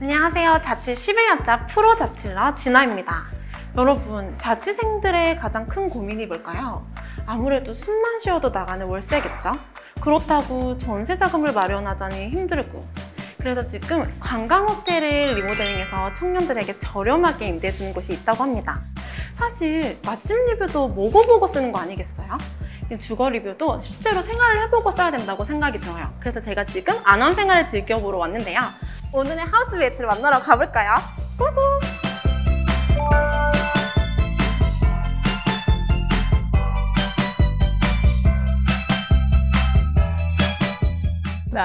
안녕하세요. 자취 11년차 프로 자취러 진아입니다. 여러분, 자취생들의 가장 큰 고민이 뭘까요? 아무래도 숨만 쉬어도 나가는 월세겠죠? 그렇다고 전세 자금을 마련하자니 힘들고 그래서 지금 관광 호텔을 리모델링해서 청년들에게 저렴하게 임대해주는 곳이 있다고 합니다. 사실 맛집 리뷰도 먹어보고 쓰는 거 아니겠어요? 이 주거 리뷰도 실제로 생활을 해보고 써야 된다고 생각이 들어요. 그래서 제가 지금 안원 생활을 즐겨보러 왔는데요. 오늘의 housemate를 만나러 가볼까요? 후후.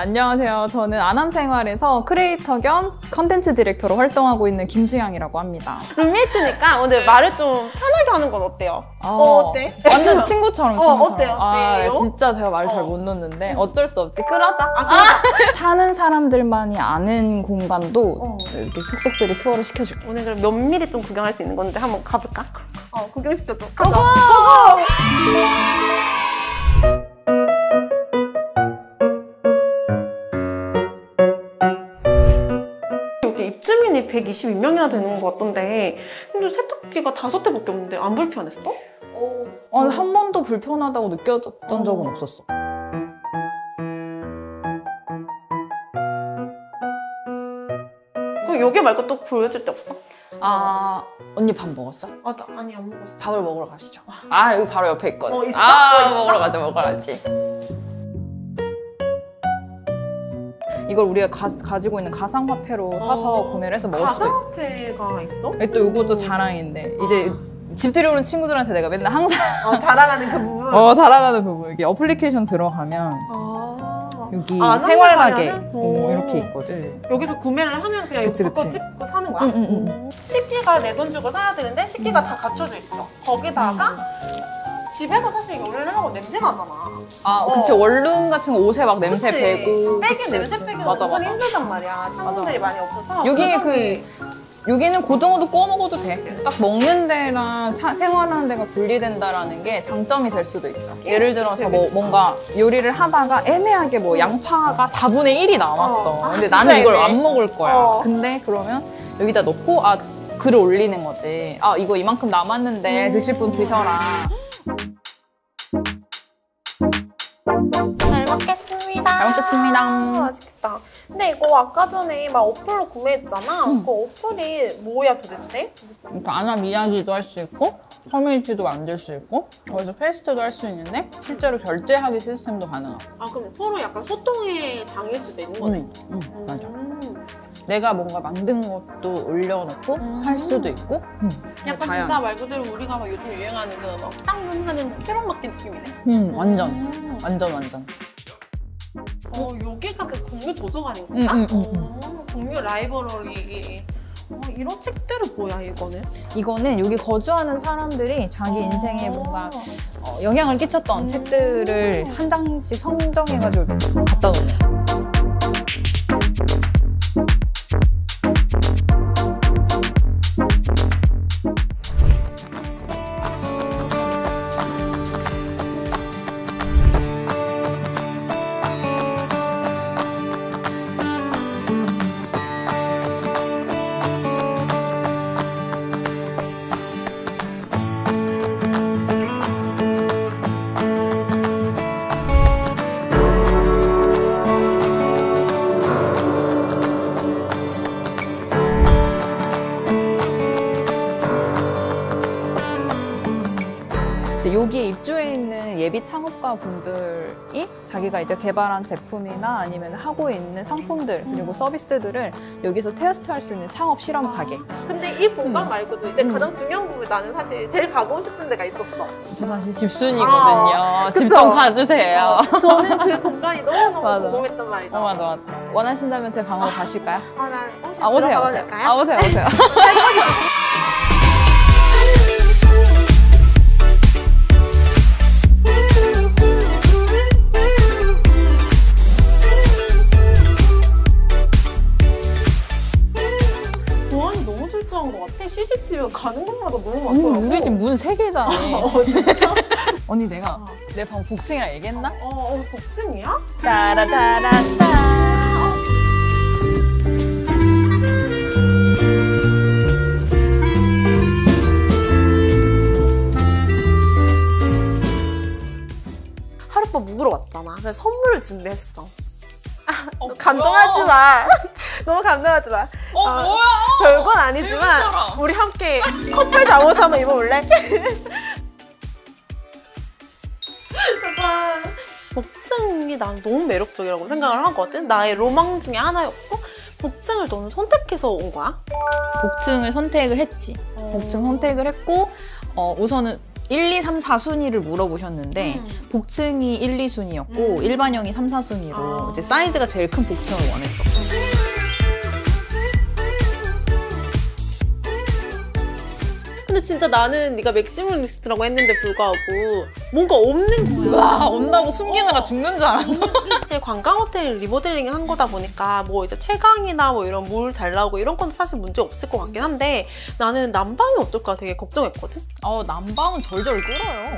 안녕하세요. 저는 안암생활에서 크리에이터 겸 contents director로 활동하고 있는 김수양이라고 합니다. 룸메이트니까 오늘 말을 좀 편하게 하는 건 어때요? 아, 어, 어 때? 완전 친구처럼, 어, 친구처럼. 어 때요? 아, 어때요? 진짜 제가 말잘 어. 못 놓는데 어쩔 수 없지. 그러자. 아, 그러자. 사는 사람들만이 아는 공간도 어. 이렇게 속속들이 투어를 시켜줄게. 오늘 그럼 면밀히 좀 구경할 수 있는 건데 한번 가볼까? 어, 구경시켜줘. 고고! 여기 122명이나 되는 것 같던데 근데 세탁기가 다섯 대밖에 없는데 안 불편했어? 아니, 한 번도 불편하다고 느껴졌던 적은 없었어. 그럼 여기 말고 또 보여줄 데 없어? 아, 언니 밥 먹었어? 아, 나 아니 안 먹었어. 밥을 먹으러 가시죠. 아, 여기 바로 옆에 있거든. 어, 있어? 아, 어, 있어? 먹으러 가자, 먹으러 가지. 이걸 우리가 가, 지고 있는 가상화폐로 사서 어. 구매를 해서 먹을 수도 있어. 가상화폐가 있어? 또 요것도 자랑인데 이제 집 들여오는 친구들한테 내가 맨날 항상 아, 자랑하는 그 부분. 어 자랑하는 부분 이게 어플리케이션 들어가면 아. 여기 아, 생활 가게 생활하면은? 어, 오. 이렇게 있거든. 여기서 구매를 하면 그냥 그치, 이거 그치. 찍고 사는 거야? 응, 응, 응. 식기가 내 돈 주고 사야 되는데 식기가 다 갖춰져 있어. 거기다가 음. 집에서 사실 요리를 하고 냄새 나잖아. 아 어. 그치 원룸 같은 거 옷에 막 냄새 그치? 배고 빼기 그치, 냄새 그치. 빼기가 맞아. 힘들단 말이야. 창문들이 많이 없어서. 여기 그 여기는 고등어도 구워 먹어도 돼. 딱 먹는 데랑 사- 생활하는 데가 분리된다라는 게 장점이 될 수도 있죠. 예를 들어서 뭐 뭔가 요리를 하다가 애매하게 뭐 양파가 4분의 1이 남았어. 어. 아, 근데 진짜 나는 이걸. 안 먹을 거야. 어. 근데 그러면 여기다 넣고 아 글을 올리는 거지. 아 이거 이만큼 남았는데 음. 드실 분 드셔라. 먹겠습니다. 아, 맛있겠다. 근데 이거 아까 전에 막 어플로 구매했잖아. 그 어플이 뭐야 도대체? 안함 이야기도 할 수 있고 커뮤니티도 만들 수 있고 거기서 페스트도 할 수 있는데 실제로 결제하기 시스템도 가능하고. 아 그럼 서로 약간 소통의 장일 수도 있는 거네. 응, 응, 맞아. 음. 내가 뭔가 만든 것도 올려놓고 음. 할 수도 있고 응. 약간 다양- 진짜 말 그대로 우리가 막 요즘 유행하는 그 막 땅 하는 캐럿 마켓 느낌이네. 응, 완전 음. 완전 완전 어 여기가 그 공유 도서관인 응, 건가? 응, 응, 어, 공유 라이브러리. 어, 이런 책들은 뭐야 이거는? 이거는 여기 거주하는 사람들이 자기 인생에 뭔가 어. 어, 영향을 끼쳤던 음. 책들을 한 장씩 선정해가지고 갖다 놓는 여기에 입주해 있는 예비 창업가 분들이 자기가 이제 개발한 제품이나 아니면 하고 있는 상품들 그리고 서비스들을 여기서 테스트할 수 있는 창업 실험 가게. 근데 이 공간 음. 말고도 이제 음. 가장 중요한 부분 나는 사실 제일 가고 싶은 데가 있었어. 저 사실 집순이거든요. 집 그쵸? 좀 가주세요. 어, 저는 그 공간이 너무너무. 궁금했단 말이죠. 어, 맞아, 맞아. 원하신다면 제 방으로 가실까요? 아, 나 혹시 아, 오세요, 들어가도 오세요. 될까요? 아, 오세요, 오세요. 집에 가는 곳마다 너무 많더라고. 음, 우리 집 문 세 개잖아. 어, 진짜? 언니 내가 어. 내방 복층이라 얘기했나? 어, 어 복층이야? 따라따라따. 하룻밤 묵으러 왔잖아. 그래서 선물을 준비했어. 아, 어, 감동하지 마. 너무 감동하지 마. 어, 아, 뭐야? 별건 아니지만. 우리 함께 커플 잠옷 한번 입어볼래? 짜잔. 복층이 난 너무 매력적이라고 생각을 하거든. 나의 로망 중에 하나였고 복층을 너는 선택해서 온 거야? 복층을 선택을 했지. 복층 선택을 했고 어, 우선은 1, 2, 3, 4순위를 물어보셨는데 음. 복층이 1, 2순위였고 음. 일반형이 3, 4순위로 아. 이제 사이즈가 제일 큰 복층을 원했어. 근데 진짜 나는 네가 맥시멀리스트라고 했는데 불구하고 뭔가 없는 거야. 와 온다고 숨기느라 죽는 줄 알았어. 이제 관광 호텔 리모델링 한 거다 보니까 뭐 이제 채광이나 뭐 이런 물 잘 나오고 이런 건 사실 문제 없을 것 같긴 한데 나는 난방이 어떨까 되게 걱정했거든. 어 난방은 절절 끓어요.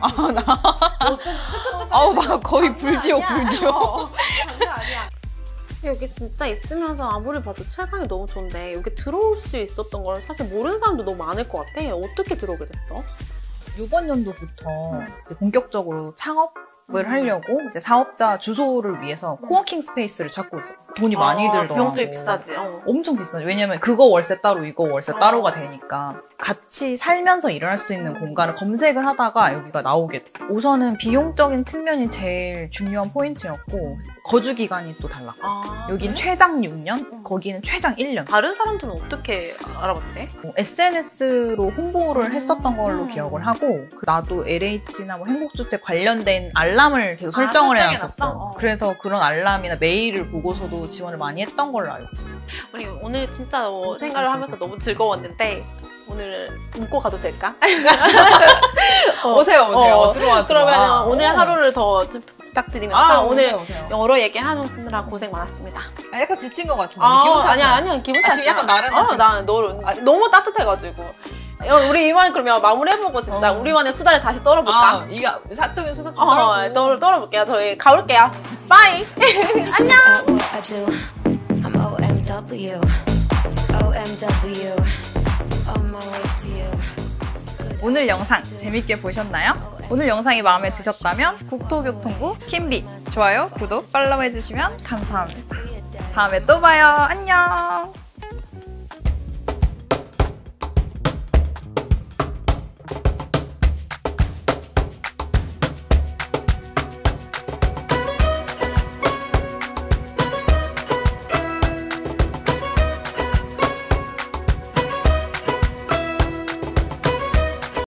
아, 나. 아우 막 거의 불지옥 불지옥. 어, 장난 아니야. 여기 진짜 있으면서 아무리 봐도 채광이 너무 좋은데 여기 들어올 수 있었던 걸 사실 모르는 사람도 너무 많을 것 같아. 어떻게 들어오게 됐어? 이번 연도부터 이제 본격적으로 창업을 하려고 이제 사업자 주소를 위해서 coworking space를 찾고 있어. 돈이 많이 들더라고. 병주이 비싸지. 어. 엄청 비싸죠. 왜냐면 그거 월세 따로 이거 월세 따로가 되니까 같이 살면서 일할 수 있는 공간을 검색을 하다가 여기가 나오겠지. 우선은 비용적인 측면이 제일 중요한 포인트였고 거주 기간이 또 달라. 아, 여긴 그래? 최장 6년, 거기는 최장 1년. 다른 사람들은 어떻게 알아봤대? SNS로 홍보를 했었던 걸로 음. 기억을 하고 그 나도 LH나 뭐 행복주택 관련된 알람을 계속 아, 설정을 설정해놨어? 해놨었어. 어. 그래서 그런 알람이나 메일을 보고서도 지원을 많이 했던 걸로 알고 있어. 우리 오늘 진짜 어, 생활을 하면서 너무 즐거웠는데 오늘 웃고 가도 될까? 어, 어, 들어와 그러면 오늘 하루를 더좀 부탁드리면서 아, 오늘 오세요, 오세요. 여러 얘기 하느라 고생 많았습니다. 아, 약간 지친 것 같은데. 아, 기분 탓이야. 아니야 아니야 기분 아, 탓이야. 지금 약간 나른하신- 어, 나 너, 너무 따뜻해가지고. 야, 우리 이만 그러면 마무리해보고 진짜 어. 우리만의 수다를 다시 떨어볼까? 아, 이게 사적인 수다 좀 어, 떨, 떨어볼게요. 저희 가볼게요. 빠이. 안녕. 오늘 영상 재밌게 보셨나요? 오늘 영상이 마음에 드셨다면 국토교통부 킴비 좋아요, 구독, 팔로우 해주시면 감사합니다. 다음에 또 봐요. 안녕.